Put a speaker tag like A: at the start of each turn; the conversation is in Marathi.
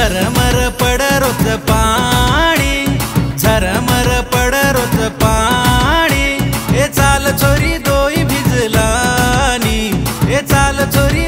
A: झरमर पडरोच पाणी झरमर पडरोच पाणी. हे चाल चोरी दोई भिजलानी हे चाल चोरी